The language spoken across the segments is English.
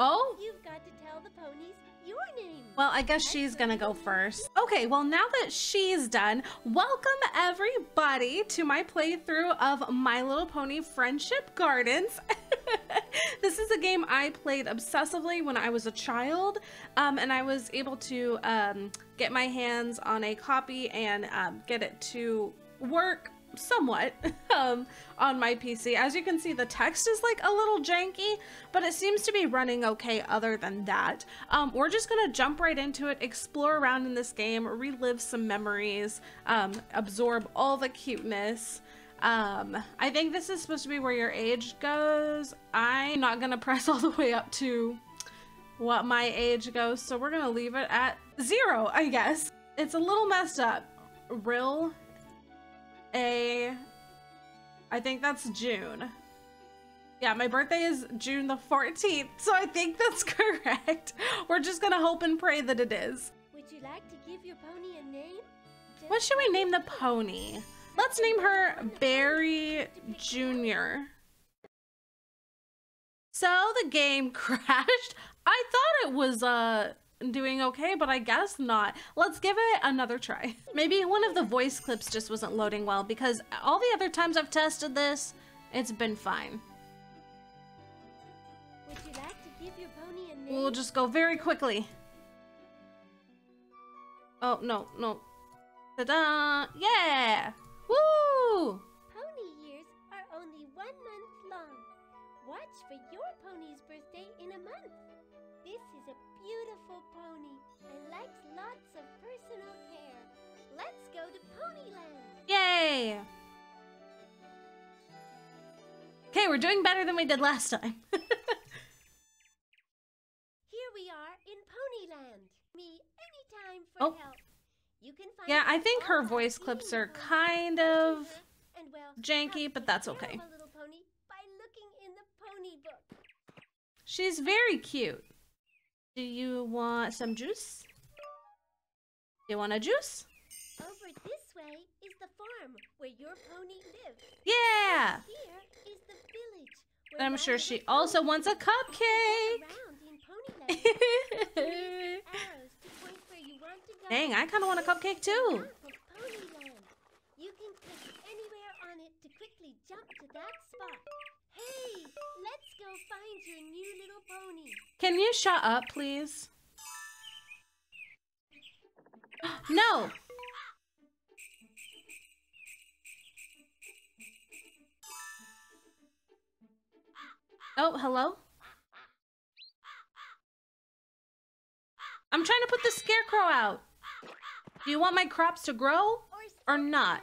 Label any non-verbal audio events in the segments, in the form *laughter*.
Oh? You've got to tell the ponies your name. Well, I guess she's gonna go first. Okay, well, now that she's done, welcome everybody to my playthrough of My Little Pony Friendship Gardens. *laughs* this is a game I played obsessively when I was a child, um, and I was able to um, get my hands on a copy and um, get it to work somewhat *laughs* um, on my PC. As you can see, the text is like a little janky, but it seems to be running okay other than that. Um, we're just gonna jump right into it, explore around in this game, relive some memories, um, absorb all the cuteness. Um, I think this is supposed to be where your age goes. I'm not gonna *laughs* press all the way up to what my age goes, so we're gonna leave it at zero, I guess. It's a little messed up. Real a I think that's June. Yeah, my birthday is June the 14th, so I think that's *laughs* correct. We're just gonna hope and pray that it is. Would you like to give your pony a name? What should we name the pony? Let's name her Barry Jr. So the game *laughs* crashed. I thought it was uh doing okay, but I guess not. Let's give it another try. *laughs* Maybe one of the voice clips just wasn't loading well because all the other times I've tested this, it's been fine. Would you like to give your pony a name? We'll just go very quickly. Oh, no, no. Ta-da! Yeah! Woo! Pony years are only one month long. Watch for your pony's birthday in a month. This is a beautiful pony and likes lots of personal care. Let's go to Ponyland. Yay! Okay, we're doing better than we did last time. *laughs* Here we are in Ponyland. Me anytime for Oh. help. You can find yeah, I think her voice clips are kind of well, janky, but that's okay. of a little pony by looking in the pony book. She's very cute. Do you want some juice? You want a juice? Over this way is the farm where your pony lives. Yeah! Here is the village. And I'm sure she also wants a cupcake. *laughs* Dang, I kind of want a cupcake too. You can click anywhere on it to quickly jump to that spot. Hey, let's go find your new little pony. Can you shut up, please? no! Oh, hello? I'm trying to put the scarecrow out. Do you want my crops to grow? Or not?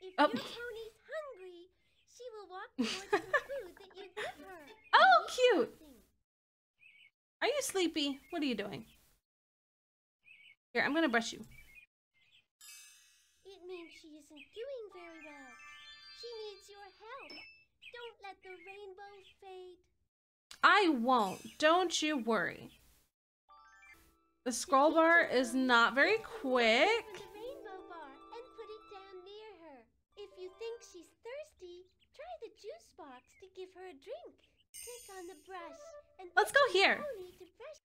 If Oh. your pony's hungry, she will walk *laughs* cute. Are you sleepy? What are you doing? Here, I'm gonna brush you. It means she isn't doing very well. She needs your help. Don't let the rainbow fade. I won't. Don't you worry. The scroll bar is not very quick. The rainbow bar and put it down near her. If you think she's thirsty, try the juice box to give her a drink. Click on the brush and Let's go here. pony to brush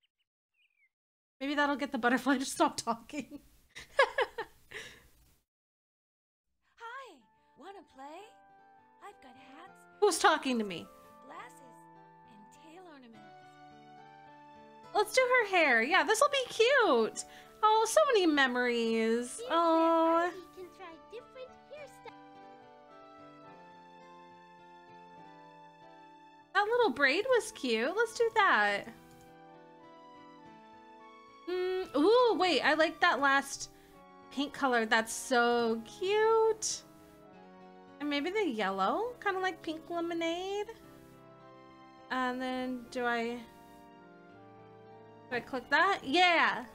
Maybe that'll get the butterfly to stop talking. *laughs* Hi, wanna play? I've got hats, Who's talking to me? glasses, and tail ornaments. Let's do her hair. Yeah, this will be cute. Oh, so many memories. Oh. Little braid was cute. Let's do that. Mm, ooh, wait. I like that last pink color. That's so cute. And maybe the yellow, kind of like pink lemonade. And then do I... Do I click that? Yeah.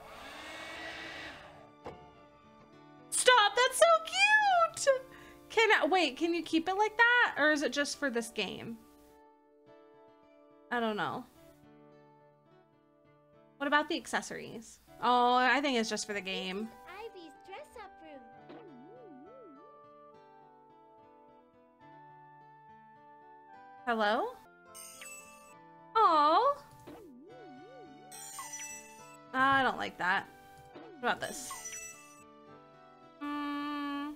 Stop! That's so cute! Can I... Wait, can you keep it like that? Or is it just for this game? I don't know. What about the accessories? Oh, I think it's just for the game. Ivy's dress up room. Hello? Oh, I don't like that. What about this? Mm.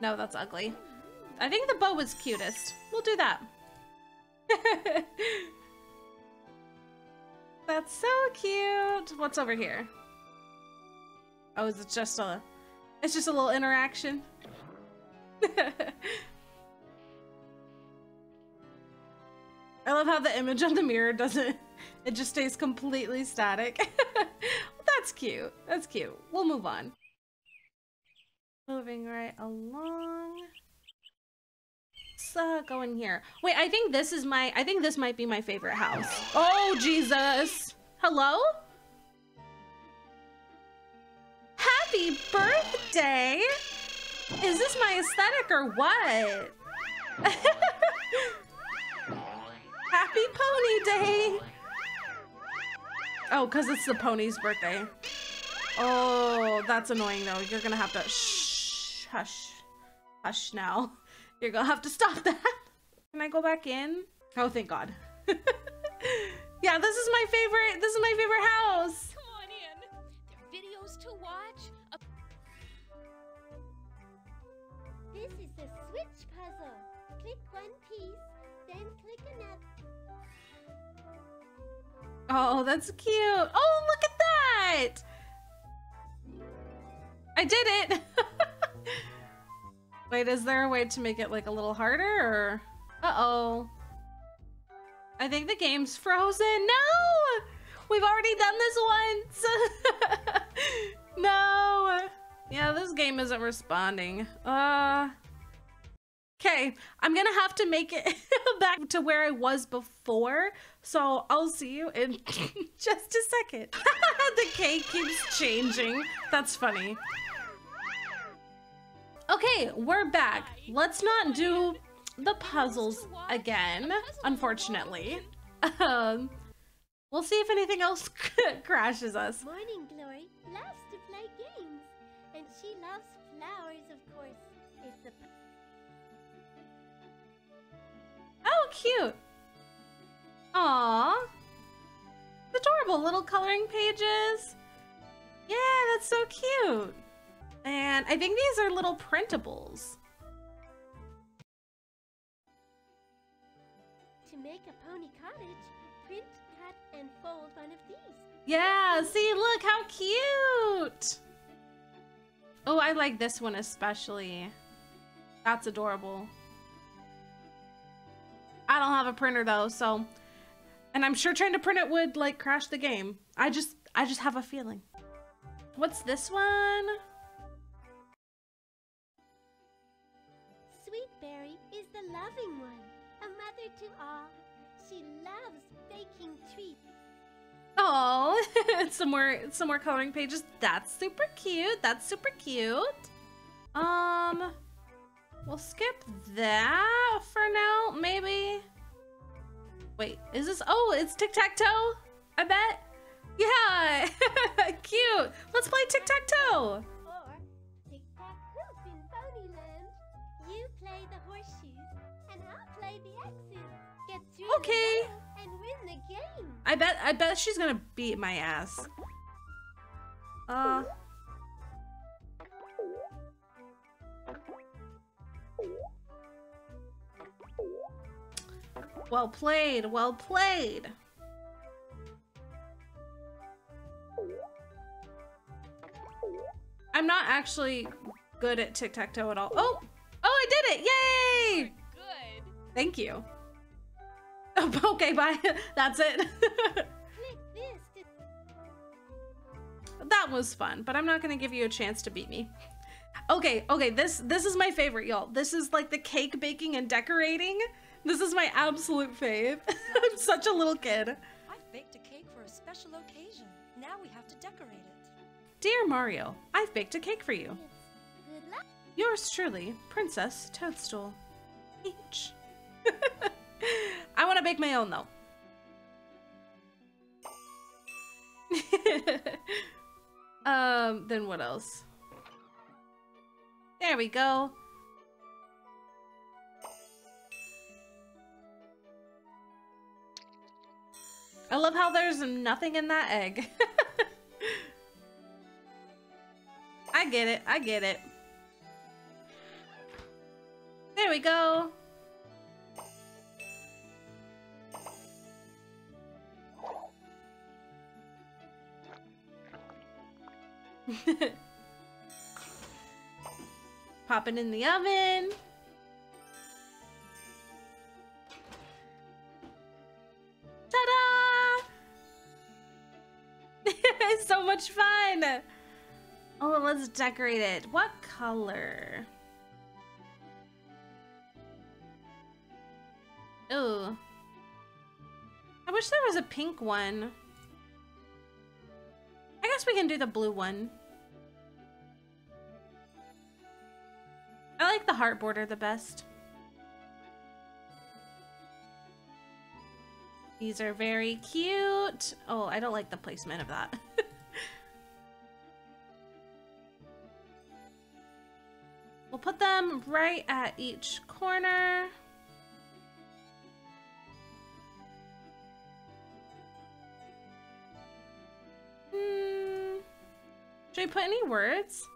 No, that's ugly. I think the bow was cutest. We'll do that. *laughs* that's so cute. What's over here? Oh, is it just a... It's just a little interaction. *laughs* I love how the image on the mirror doesn't, it just stays completely static. *laughs* That's cute. That's cute. We'll move on. Moving right along. So go in here. Wait, I think this is my, I think this might be my favorite house. Oh, Jesus. Hello? Happy birthday! Is this my aesthetic or what? *laughs* Happy Pony Day! Oh, because it's the pony's birthday. Oh, that's annoying though. You're gonna have to shh, hush, hush now. You're gonna have to stop that. Can I go back in? Oh, thank God. *laughs* yeah, this is my favorite. This is my favorite house. Come on in. There are videos to watch. A This is the switch puzzle. Click one piece, then click another. Oh, that's cute. Oh, look at that. I did it. *laughs* Wait, is there a way to make it like a little harder or? Uh-oh. I think the game's frozen. No! We've already done this once. *laughs* no. Yeah, this game isn't responding. Uh. Okay, I'm gonna have to make it *laughs* back to where I was before. So I'll see you in *laughs* just a second. the cake keeps changing. That's funny. Okay, we're back. Let's not do the puzzles again, unfortunately. Um, we'll see if anything else *laughs* crashes us. Morning Glory loves to play games, and she loves flowers, of course. If the pu- Oh, cute. Aw. Adorable little coloring pages. Yeah, that's so cute. And I think these are little printables. to make a pony cottage, print, cut, and fold one of these. Yeah, see, look how cute. Oh, I like this one especially. That's adorable. I don't have a printer though, so and I'm sure trying to print it would like crash the game. I just I just have a feeling. What's this one? Sweetberry is the loving one, a mother to all. She loves baking treats. Oh, *laughs* some more some more coloring pages. That's super cute. That's super cute. Um, we'll skip that for now. Maybe. Wait, is this? Oh, it's tic tac toe. I bet. Yeah, *laughs* cute. Let's play tic tac toe. Okay. and win the game. I bet. I bet she's gonna beat my ass. Uh. Well played. Well played. I'm not actually good at tic tac toe at all. Oh, oh, I did it! Yay! good. Thank you. Oh, *laughs* okay, bye. *laughs* That's it. Click this *laughs* to that was fun, but I'm not gonna give you a chance to beat me. Okay, okay, this this is my favorite, y'all. This is like the cake baking and decorating. This is my absolute fave. I'm such a little kid. I've baked a cake for a special occasion. Now we have to decorate it. Dear Mario, I've baked a cake for you. Good luck. Yours truly, Princess Toadstool. Peach. To bake my own though. *laughs* um, then what else? There we go. I love how there's nothing in that egg. *laughs* I get it. I get it. There we go. *laughs* Pop it in the oven. Ta-da! it's *laughs* so much fun. Oh, let's decorate it. What color? Oh. I wish there was a pink one. I guess we can do the blue one. Heart border the best. These are very cute. Oh, I don't like the placement of that. *laughs* we'll put them right at each corner. Hmm. Should we put any words?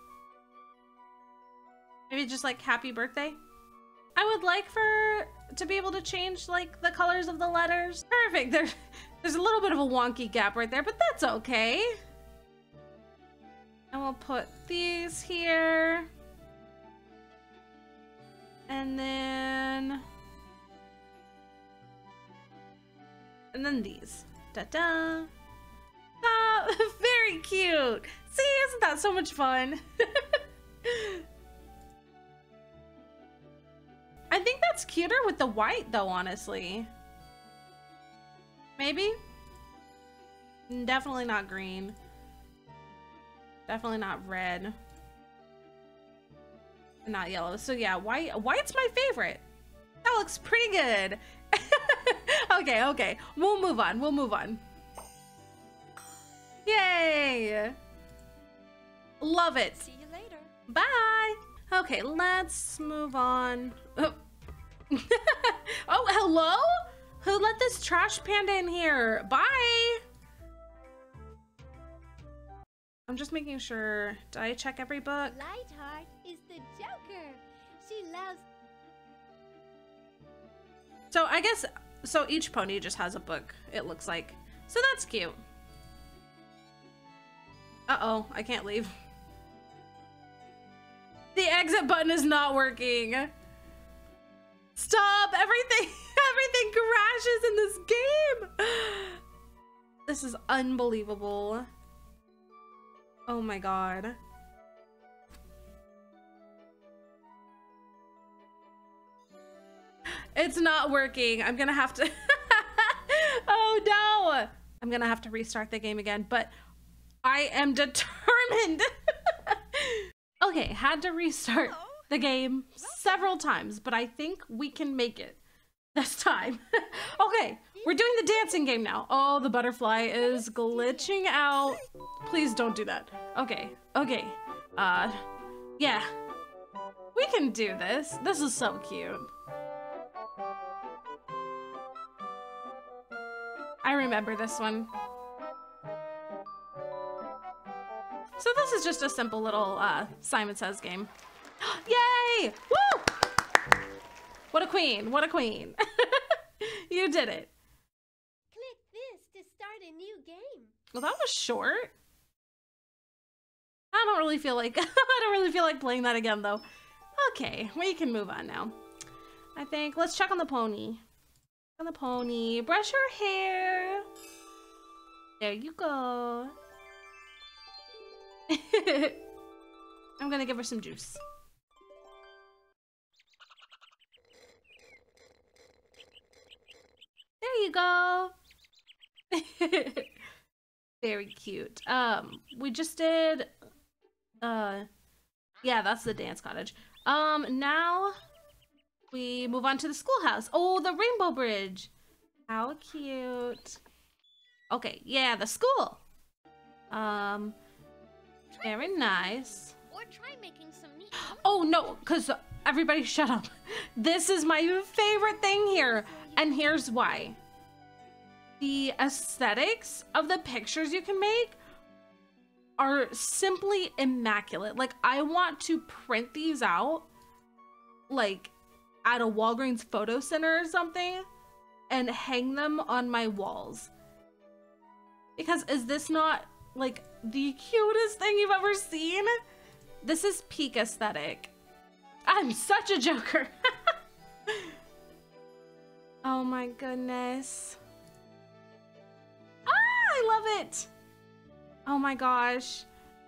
Maybe just like happy birthday? I would like for to be able to change like the colors of the letters. Perfect. There, *laughs* there's a little bit of a wonky gap right there, but that's okay. And we'll put these here. And then... And then these. Da-da. Ah, *laughs* very cute. See, isn't that so much fun? *laughs* with the white though, honestly. Maybe? Definitely not green. Definitely not red. Not yellow. So yeah, white white's my favorite. That looks pretty good. *laughs* okay, okay. We'll move on. We'll move on. Yay! Love it. See you later. Bye. Okay, let's move on. Oh, *laughs* oh hello? Who let this trash panda in here? Bye. I'm just making sure. Did I check every book? Lightheart is the Joker. She loves. So I guess so each pony just has a book, it looks like. So that's cute. Uh-oh, I can't leave. *laughs* The exit button is not working. Stop! Everything *laughs* everything crashes in this game. This is unbelievable. Oh my god. It's not working. I'm gonna have to. *laughs* oh no! I'm gonna have to restart the game again, but I am determined. *laughs* okay, had to restart the game several times, but I think we can make it this time. *laughs* okay, we're doing the dancing game now. Oh, the butterfly is glitching out. Please don't do that. Okay, okay. Uh, yeah. We can do this. This is so cute. I remember this one. So this is just a simple little uh, Simon Says game. *gasps* Yay! Woo! What a queen, what a queen. *laughs* you did it. Click this to start a new game. Well, that was short. I don't really feel like, *laughs* I don't really feel like playing that again though. Okay, we can move on now. I think, let's check on the pony. On the pony, brush her hair. There you go. *laughs* I'm gonna give her some juice. You go. *laughs* Very cute. Um, we just did, uh, yeah, that's the dance cottage. Um, now we move on to the schoolhouse. Oh, the rainbow bridge. How cute. Okay, yeah, the school. Um, very nice. Or try making some neat. Oh no, because everybody shut up. *laughs* This is my favorite thing here. And here's why. The aesthetics of the pictures you can make are simply immaculate. Like I want to print these out like at a Walgreens photo center or something and hang them on my walls. Because is this not like the cutest thing you've ever seen? This is peak aesthetic. I'm such a joker. *laughs* oh my goodness. I love it. Oh my gosh.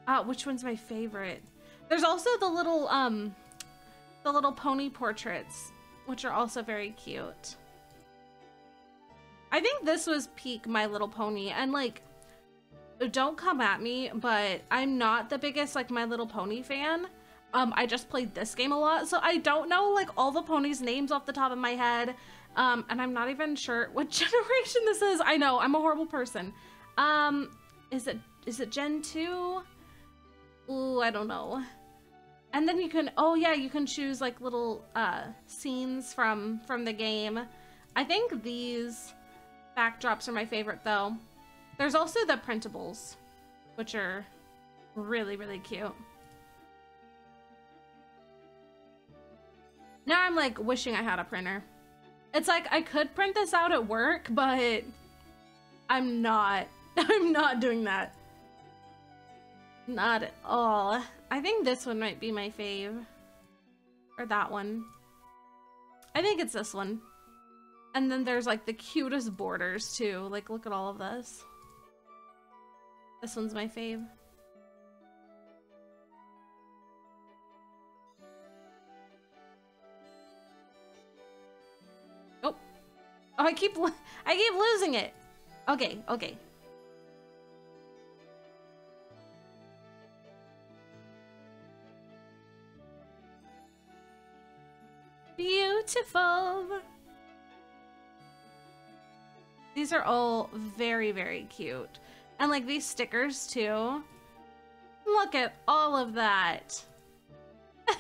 Uh, which one's my favorite? There's also the little, um, the little pony portraits, which are also very cute. I think this was peak My Little Pony, and like, don't come at me, but I'm not the biggest like My Little Pony fan. Um, I just played this game a lot, so I don't know like all the ponies' names off the top of my head. Um, and I'm not even sure *laughs* what *laughs* generation this is. I know, I'm a horrible person. Um, is it is it Gen 2? Ooh, I don't know. And then you can, oh yeah, you can choose like little uh, scenes from from the game. I think these backdrops are my favorite though. There's also the printables, which are really, really cute. Now I'm like wishing I had a printer. It's like I could print this out at work, but I'm not. *laughs* I'm not doing that. Not at all. I think this one might be my fave. Or that one. I think it's this one. And then there's like the cutest borders too. Like look at all of this. This one's my fave. Oh. Oh, I keep I keep losing it. Okay, okay. Beautiful. These are all very, very cute. And like these stickers too. Look at all of that. *laughs*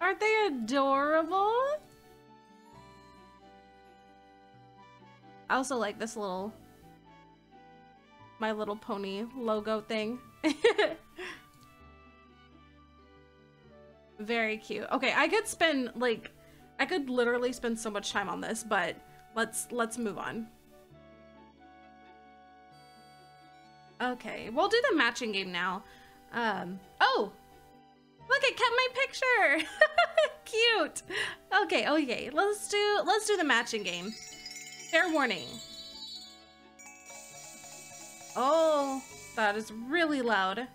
Aren't they adorable? I also like this little My Little Pony logo thing. *laughs* Very cute. Okay, I could spend like I could literally spend so much time on this, but let's let's move on. Okay, we'll do the matching game now. Um, oh, look, it kept my picture. *laughs* Cute. Okay, okay, let's do let's do the matching game. Fair warning. Oh, that is really loud.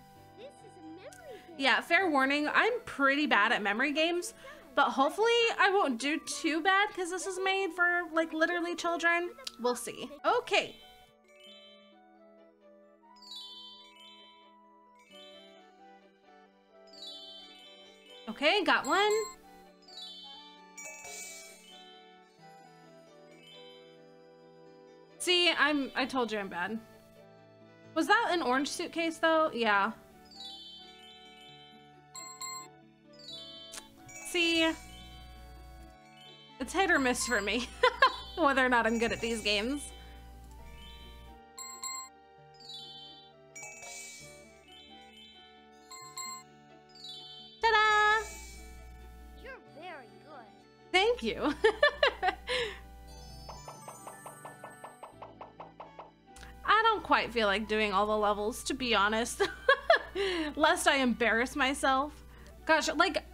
Yeah, fair warning, I'm pretty bad at memory games, but hopefully I won't do too bad because this is made for like literally children. We'll see. Okay. Okay, got one. See, I'm, I told you I'm bad. Was that an orange suitcase though? Yeah. See, it's hit or miss for me, *laughs* whether or not I'm good at these games. Ta-da! You're very good. Thank you. *laughs* I don't quite feel like doing all the levels, to be honest. *laughs* Lest I embarrass myself. Gosh, like,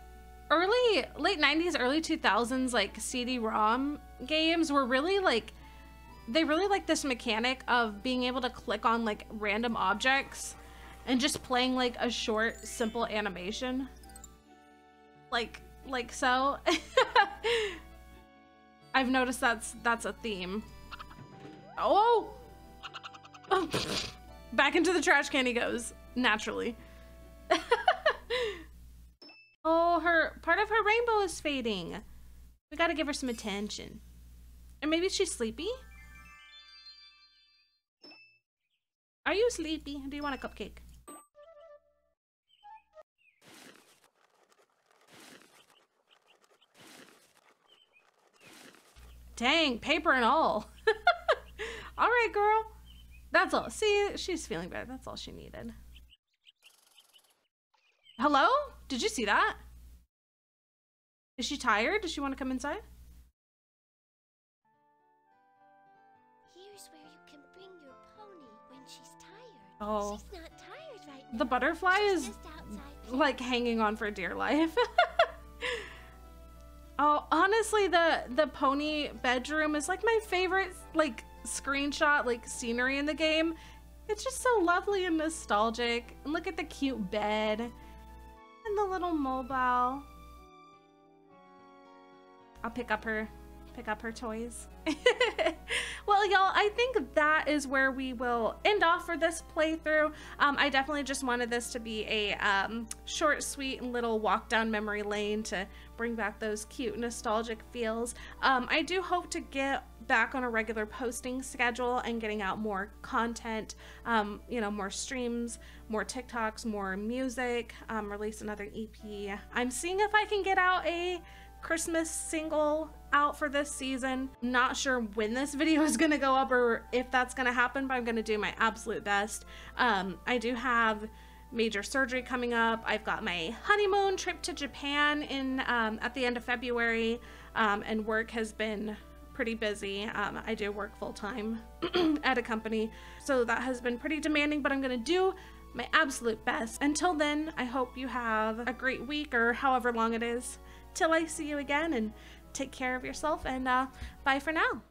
early late 90s early 2000s like cd-rom games were really like they really like this mechanic of being able to click on like random objects and just playing like a short simple animation. Like like so. *laughs* I've noticed that's that's a theme. Oh! *laughs* Back into the trash can he goes naturally *laughs* Oh, her part of her rainbow is fading. We gotta give her some attention. And maybe she's sleepy? Are you sleepy? Do you want a cupcake? Dang, paper and all. *laughs* all right, girl. That's all. See, she's feeling better. That's all she needed. Hello? Did you see that? Is she tired? Does she want to come inside? Here's where you can bring your pony when she's tired. Oh. She's not tired right now. The butterfly She's is like hanging on for dear life. *laughs* oh, honestly, the the pony bedroom is like my favorite like screenshot like scenery in the game. It's just so lovely and nostalgic. And look at the cute bed the little mobile. I'll pick up her pick up her toys. *laughs* well, y'all, I think that is where we will end off for this playthrough. Um, I definitely just wanted this to be a um, short, sweet, little walk down memory lane to bring back those cute, nostalgic feels. Um, I do hope to get back on a regular posting schedule and getting out more content, um, you know, more streams, more TikToks, more music, um, release another EP. I'm seeing if I can get out a Christmas single out for this season. Not sure when this video is gonna go up or if that's gonna happen, but I'm gonna do my absolute best. Um, I do have major surgery coming up. I've got my honeymoon trip to Japan in um, at the end of February, um, and work has been pretty busy. Um, I do work full time *clears throat* at a company, so that has been pretty demanding, but I'm gonna do my absolute best. Until then, I hope you have a great week or however long it is till I see you again and take care of yourself and uh, bye for now.